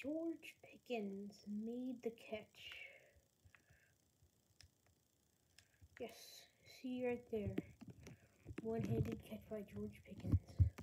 George Pickens made the catch. Yes, see right there. One-handed catch by George Pickens.